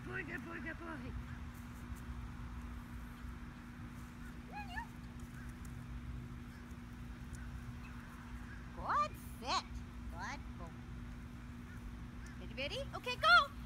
Good boy, good boy, good boy. Good fit. Good boy. Ready, ready? Okay, go!